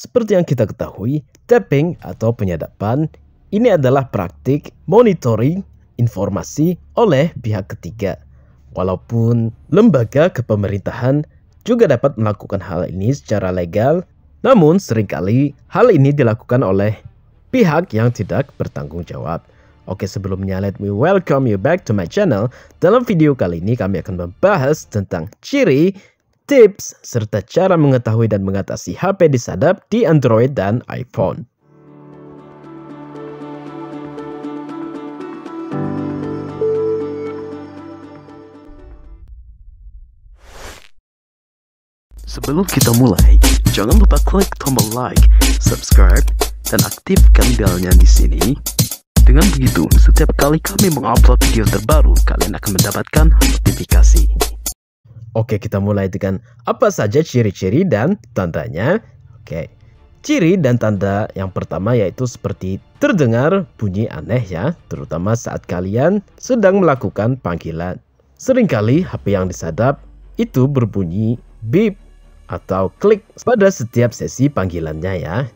Seperti yang kita ketahui, tapping atau penyadapan ini adalah praktik monitoring informasi oleh pihak ketiga. Walaupun lembaga kepemerintahan juga dapat melakukan hal ini secara legal, namun sering kali hal ini dilakukan oleh pihak yang tidak bertanggung jawab. Oke sebelumnya let me welcome you back to my channel. Dalam video kali ini kami akan membahas tentang ciri, tips, serta cara mengetahui dan mengatasi HP disadap di Android dan iPhone. Sebelum kita mulai, jangan lupa klik tombol like, subscribe, dan aktifkan belnya di sini. Dengan begitu, setiap kali kami mengupload video terbaru, kalian akan mendapatkan notifikasi. Oke, kita mulai dengan apa saja ciri-ciri dan tandanya. Oke, ciri dan tanda yang pertama yaitu seperti terdengar bunyi aneh ya, terutama saat kalian sedang melakukan panggilan. Seringkali HP yang disadap itu berbunyi beep atau klik pada setiap sesi panggilannya ya.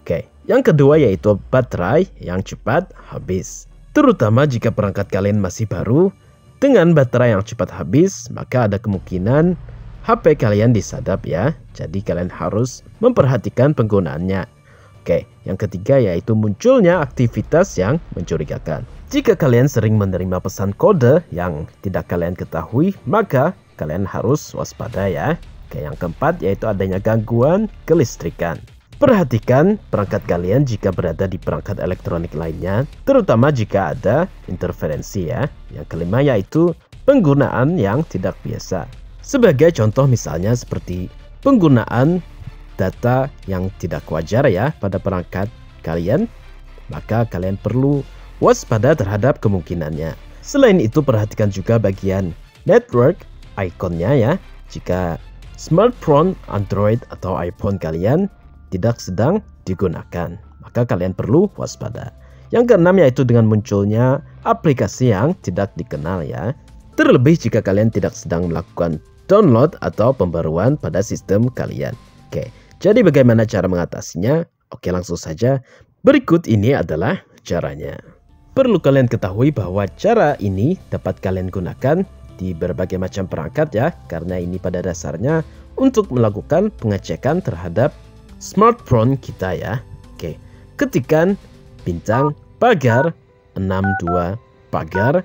Oke, yang kedua yaitu baterai yang cepat habis. Terutama jika perangkat kalian masih baru, dengan baterai yang cepat habis, maka ada kemungkinan HP kalian disadap ya. Jadi kalian harus memperhatikan penggunaannya. Oke, yang ketiga yaitu munculnya aktivitas yang mencurigakan. Jika kalian sering menerima pesan kode yang tidak kalian ketahui, maka kalian harus waspada ya. Oke, yang keempat yaitu adanya gangguan kelistrikan. Perhatikan perangkat kalian jika berada di perangkat elektronik lainnya, terutama jika ada interferensi ya. Yang kelima yaitu penggunaan yang tidak biasa. Sebagai contoh misalnya seperti penggunaan data yang tidak wajar ya pada perangkat kalian, maka kalian perlu waspada terhadap kemungkinannya. Selain itu perhatikan juga bagian network ikonnya ya. Jika smartphone Android atau iPhone kalian tidak sedang digunakan, maka kalian perlu waspada. Yang keenam yaitu dengan munculnya aplikasi yang tidak dikenal ya. Terlebih jika kalian tidak sedang melakukan download atau pembaruan pada sistem kalian. Oke, jadi bagaimana cara mengatasinya? Oke, langsung saja. Berikut ini adalah caranya. Perlu kalian ketahui bahwa cara ini dapat kalian gunakan di berbagai macam perangkat ya karena ini pada dasarnya untuk melakukan pengecekan terhadap smartphone kita ya. Oke, ketikan bintang pagar 62 pagar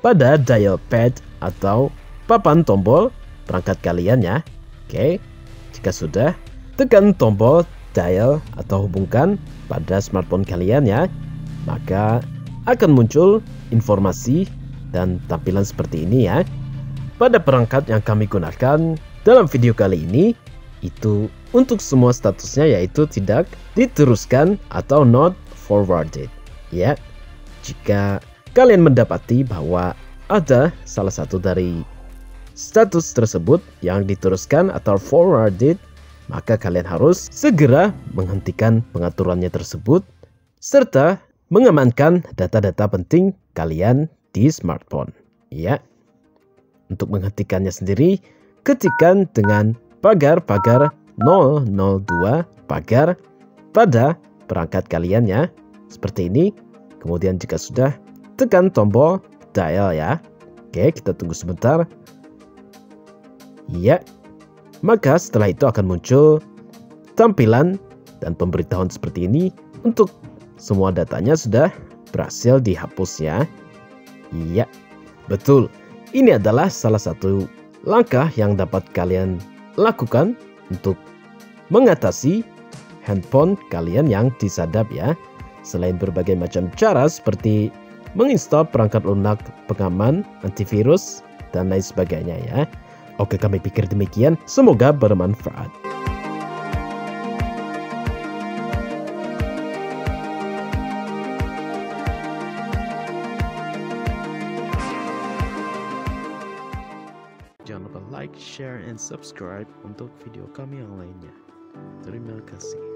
pada dial pad atau papan tombol perangkat kalian ya. Oke, jika sudah tekan tombol dial atau hubungkan pada smartphone kalian ya, maka akan muncul informasi dan tampilan seperti ini ya. Pada perangkat yang kami gunakan dalam video kali ini, itu untuk semua statusnya yaitu tidak diteruskan atau not forwarded. Ya, jika kalian mendapati bahwa ada salah satu dari status tersebut yang diteruskan atau forwarded, maka kalian harus segera menghentikan pengaturannya tersebut serta mengamankan data-data penting kalian di smartphone. Ya. Untuk menghentikannya sendiri, ketikkan dengan pagar-pagar 002 pagar pada perangkat kalian ya. Seperti ini. Kemudian jika sudah, tekan tombol dial ya. Oke, kita tunggu sebentar. Ya. Maka setelah itu akan muncul tampilan dan pemberitahuan seperti ini untuk semua datanya sudah berhasil dihapus ya. Iya, betul. Ini adalah salah satu langkah yang dapat kalian lakukan untuk mengatasi handphone kalian yang disadap ya. Selain berbagai macam cara seperti menginstal perangkat lunak pengaman, antivirus, dan lain sebagainya ya. Oke kami pikir demikian, semoga bermanfaat. Jangan lupa like, share, and subscribe untuk video kami yang lainnya. Terima kasih.